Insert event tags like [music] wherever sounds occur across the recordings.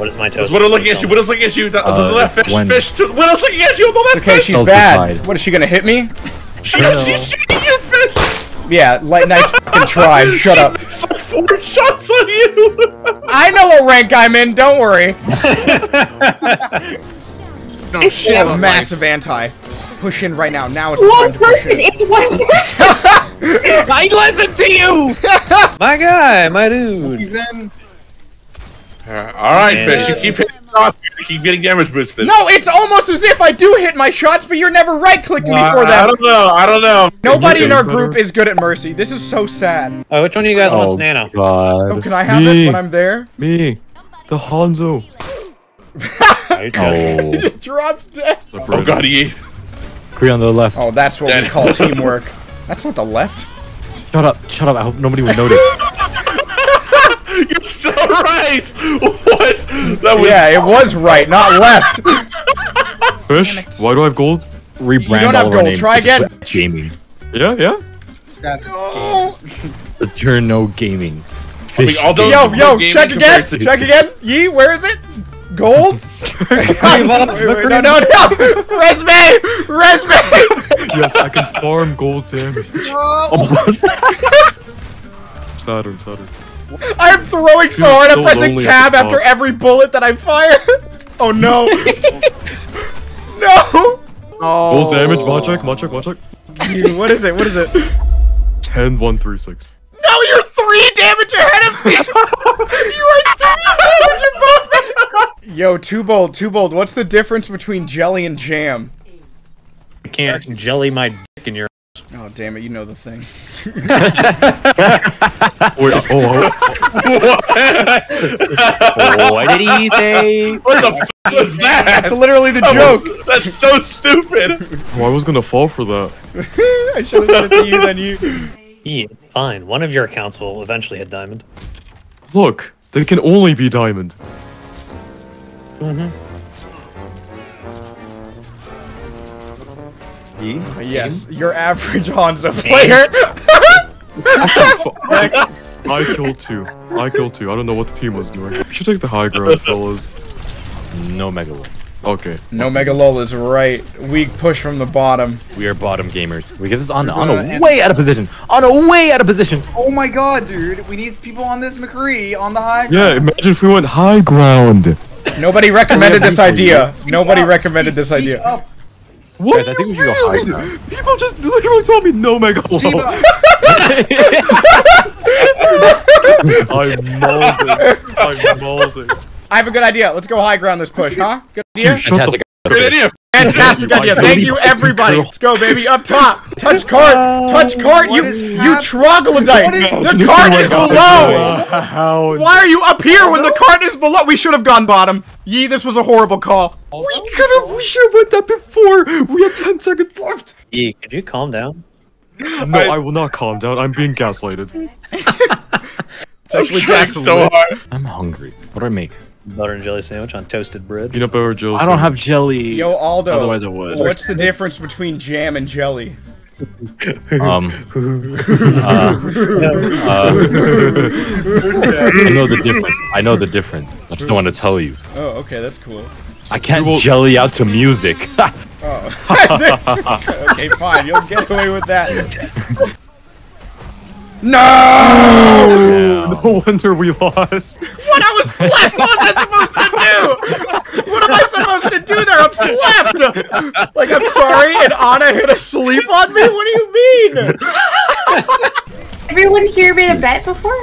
What is my toast? Widow's looking at you. Widow's looking at you. The, Uh, the left fish. when- Fish. To, Widow's looking at you. on The left Okay, fish. she's bad. divide. What is she gonna hit me? [laughs] She, she's shooting you, fish. Yeah, like nice [laughs] fucking try. Shut up. It's like four shots on you. [laughs] I know what rank I'm in. Don't worry. no shit. Oh, on life. massive anti. Push in right now. Now is the One time to push person. It's one person. I listen to you! my guy, my dude. He's in. All right, And- fish. You keep hitting shots. You keep getting damage boosted. No, it's almost as if I do hit my shots, but you're never right clicking me Uh, for I them. don't know. I don't know. Nobody in our group is good at Mercy. This is so sad. Oh, which one of you guys Oh wants Nano? god. Oh, can I have me, it when I'm there? Me. The Hanzo. [laughs] Are you joking? He Oh. just drops dead. Oh god, he. Kree on the left. Oh, that's what we call [laughs] teamwork. That's not the left. Shut up. Shut up. I hope nobody would notice. [laughs] You're [laughs] so right. What? That was. Yeah, it was right, not left. Fish? Why do I have gold? Rebrand don't have all gold. Try again. put Gaming. Yeah, yeah. Sad. The turn no [laughs] gaming. I mean, Fish although- Yo, yo, check again. to- Check [laughs] again. Yee, where is it? Gold? wait, wait, no, no, no. Res me! Res me! yes, I can farm gold damage. Saturn, Saturn. [laughs] I'm throwing so hard, I'm pressing tab after every bullet that I fire. [laughs] Oh no. [laughs] no! Oh. Gold damage, mod check, mod check, mod check. You- What is it? What is it? 10, 1, 3, 6. No, you're three damage ahead of me! you are three damage above me! Yo, Twobold, Too Bold, what's the difference between jelly and jam? You can't jelly my dick in your. Oh, damn it, you know the thing. [laughs] Wait, oh, oh, [laughs] what did he say? What the f was that? That's literally the That joke! was- that's so stupid. oh, I was gonna fall for that. [laughs] I should have said it to you than you. Yeah, it's fine. One of your accounts will eventually hit diamond. Look, they can only be diamond. Mm-hmm. Yes, your average [laughs] Hanzo player. [laughs] [laughs] I killed two. I killed two. I don't know what the team was doing. We should take the high ground, fellas. No Megalo. Okay, no Megalola's right. Weak push from the bottom. we are bottom gamers. We get this on on uh, a way out of position. On a way out of position. Oh my god, dude. We need people on this McCree on the high ground. Yeah, imagine if we went high ground. Nobody recommended this idea. Nobody Up, recommended please this speak idea. Up. What? Guys, I think we should go high ground. People just literally told me no Megalo. Shiva. [laughs] I'm molding. I'm molding. I have a good idea. Let's go high ground this push, huh? Good idea? Shut Fantastic. f- Good idea. Fantastic idea. Thank you, everybody. Let's go, baby. Up top. Touch cart. Touch cart. You, you troglodyte. The cart is below. Why are you up here when the cart is below? We should have gone bottom. Yee, this was a horrible call. We could have. We should have went that before. We had ten seconds left. Yeah, could you calm down? No, I, will not calm down. I'm being gaslighted. [laughs] It's actually Trying so hard. I'm hungry. What do I make? Butter and jelly sandwich on toasted bread. Peanut butter jelly. I don't have jelly. Yo, Aldo. Otherwise I would. What's the difference between jam and jelly? [laughs] Um. uh, uh, I know the difference. I know the difference. I just don't want to tell you. Oh, okay, that's cool. I can't will- jelly out to music. [laughs] [laughs] okay, fine. You'll get away with that. No! no wonder we lost. What I was slept? What was I supposed to do? What am I supposed to do there? I'm slept. Like I'm sorry, and Anna hit a sleep on me. What do you mean? Everyone here made a bet before?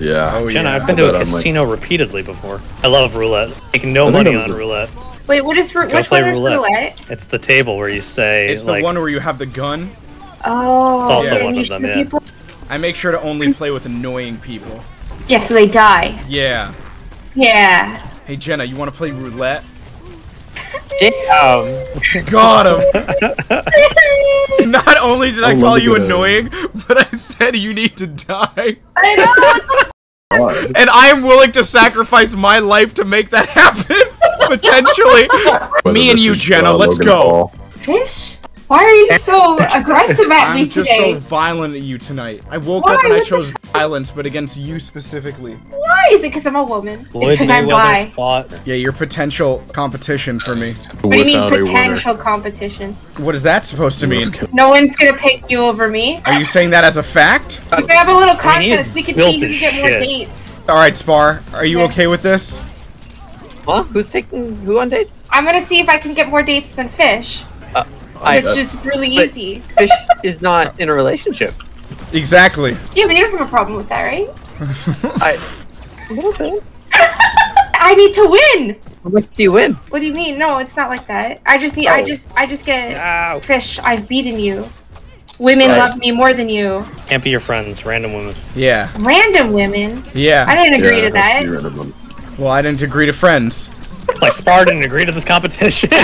Yeah. Oh Jenna, yeah. I've been to a a I'm like- casino repeatedly before. I love roulette. Make no money on the- roulette. Wait, what is ru- Go which play one is roulette. roulette? It's the table where you say It's the one where you have the gun. Oh, It's also and one of them, yeah. people- I make sure to only play with annoying people. Yeah, so they die. Yeah. Yeah. Hey Jenna, you want to play roulette? [laughs] damn. Got him. [laughs] Not only did I I call you it. annoying, but I said you need to die. I know. [laughs] And I am willing to sacrifice my life to make that happen. Potentially. Whether Me and you, Jenna, uh, let's Logan go. Paul. Fish? Why are you so [laughs] aggressive at me today? I'm just so violent at you tonight. I woke up and I What the- chose violence, but against you specifically. Why? Is it because I'm a woman? Floyd it's because I'm bi. Fought. Yeah, your potential competition for me. What do you mean Without a winner. potential competition? What is that supposed to mean? No one's gonna pick you over me. Are you saying that as a fact? We can have a little I mean, he is contest. We can built see who as can get more dates. All right, Spar. Are you Yeah. okay with this? Huh? Who's taking who on dates? I'm gonna see if I can get more dates than Fish, I, which uh, is really but- easy. Fish is not in a relationship. Exactly. Yeah, but you don't have a problem with that, right? I. A little bit. I need to win. How much do you win? What do you mean? No, it's not like that. I just need. I Oh. just. I just get. Ow. Fish, I've beaten you. Women Right. love me more than you. Can't be your friends, random women. Yeah. Random women. Yeah. I didn't agree Yeah, to that. you're right about it. Well, I didn't agree to friends. It's like Spar didn't agree to this competition. [laughs]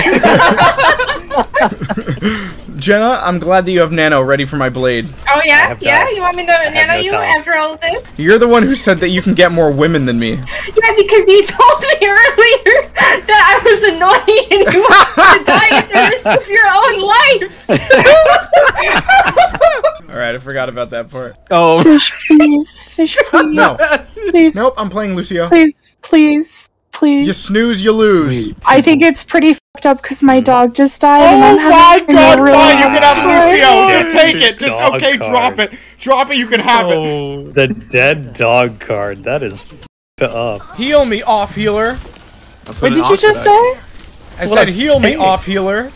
Jenna, I'm glad that you have Nano ready for my blade. Oh yeah, yeah. You want me to have nano no you talent. after all of this? You're the one who said that you can get more women than me. Yeah, because you told me [laughs] earlier that I was annoying and you wanted to die at the risk of your own life. [laughs] All right, I forgot about that part. Oh, Fish, please. Fish, please. No. Please. Nope, I'm playing Lucio. Please, please, please. You snooze, you lose. I think it's pretty fucked up because my dog just died and Oh I'm having a really fine, you can have Lucio. Just take it. Just Dog okay, card. drop it. Drop it. You can have it. oh, the dead dog card. That is f***ed up. Heal me, off healer. that's What what did you just say? I said I'm heal me, off healer.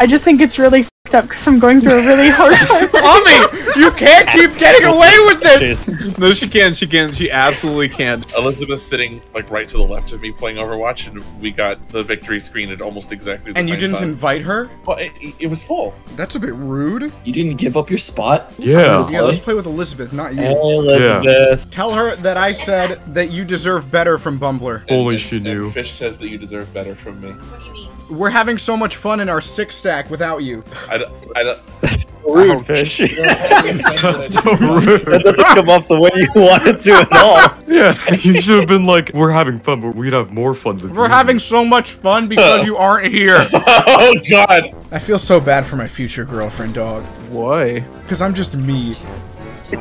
I just think it's really fucked up because I'm going through a really [laughs] hard time. [laughs] Tommy, you can't keep getting away with this. No, she can't. She can't. She absolutely can't. Elizabeth's sitting like right to the left of me playing Overwatch, and we got the victory screen at almost exactly the same thing. And you didn't time. invite her? Well, it, it was full. That's a bit rude. You didn't give up your spot? Yeah. Yeah, let's play with Elizabeth, not you. Hey, Elizabeth. Tell her that I said that you deserve better from Bumbler. Only And- she knew. Fish says that you deserve better from me. what do you mean? We're having so much fun in our six stack without you. I don't. I don't. [laughs] Rude fish. [laughs] [laughs] so rude. that doesn't come off the way you want it to at all. Yeah, you should have been like, we're having fun, but we'd have more fun with We're you." having so much fun because you aren't here. Oh God! I feel so bad for my future girlfriend, dog. Why? Because I'm just me. [laughs]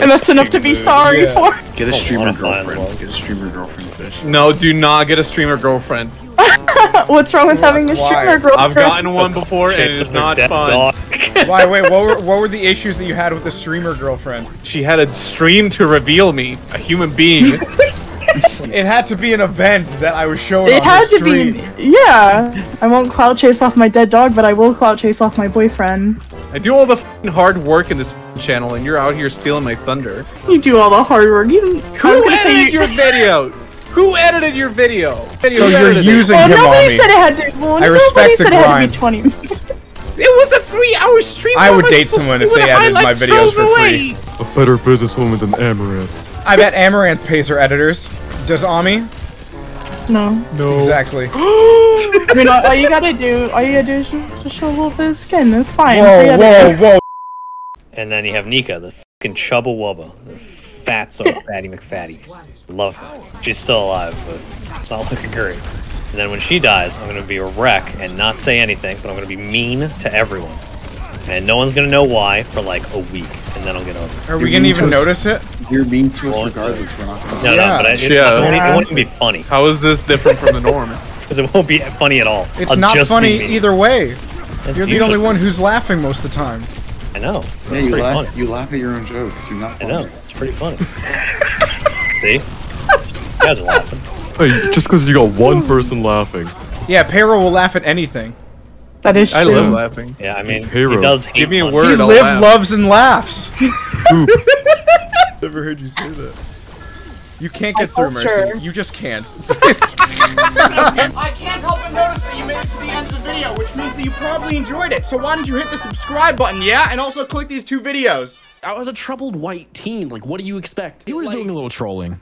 and that's enough to be sorry Yeah. for. Get a streamer wanna girlfriend. love. Get a streamer girlfriend, fish. No, do not get a streamer girlfriend. [laughs] What's wrong with having a Why? streamer girlfriend? I've gotten one before, and Chicks it with not fun. dog. [laughs] Why, wait, what were, what were the issues that you had with the streamer girlfriend? She had a stream to reveal me, a human being. It had to be an event that I was showing It on had the to be. Yeah. I won't clout chase off my dead dog, but I will clout chase off my boyfriend. I do all the hard work in this channel, and you're out here stealing my thunder. You do all the hard work. You didn't. I Who edited you. your video? Who edited your video? So you're edited it? using Well, him on nobody me. said it had to. Well, I nobody respect the said it had to be 20 It was a three-hour stream. I would date someone if they edited my videos straight for free. away? A better businesswoman than Amaranth. I bet Amaranth pays her editors. Does Ami? No. No. Exactly. [gasps] [gasps] [gasps] I mean, all, all you gotta do, all you gotta do is just show a little bit of skin. That's fine. Whoa, Forget whoa, whoa. And then you have Nika, the fucking Chubba Wubba, the fat so fatty McFatty. Love her. She's still alive, but it's not looking great. And then when she dies, I'm gonna be a wreck and not say anything, but I'm gonna be mean to everyone. And no one's gonna know why for like a week, and then I'll get over it. Are we gonna even notice it? You're mean to us Well, regardless. We're not gonna. No, Yeah. but I, it, Yeah. it, won't, it won't even be funny, How is this different from the norm? Because it won't be funny at all. It's I'll not just funny either way. It's You're the only one who's laughing most of the time. I know. Yeah, It's you laugh. funny. You laugh at your own jokes. You're not. I know. It's pretty funny. [laughs] See? You guys are laughing. Hey, just because you got one person laughing. Yeah, Pero will laugh at anything. That is true. I love laughing. Yeah, I mean, hero. he does hate Give me a word. He I'll live, laugh. loves, and laughs. [laughs] Never heard you say that. You can't get through culture. Mercy. You just can't. [laughs] I can't help but notice that you made it to the end of the video, which means that you probably enjoyed it. So why don't you hit the subscribe button, yeah? And also click these two videos. I was a troubled white teen. Like, what do you expect? He was doing a little trolling.